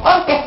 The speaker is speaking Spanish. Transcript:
arriba,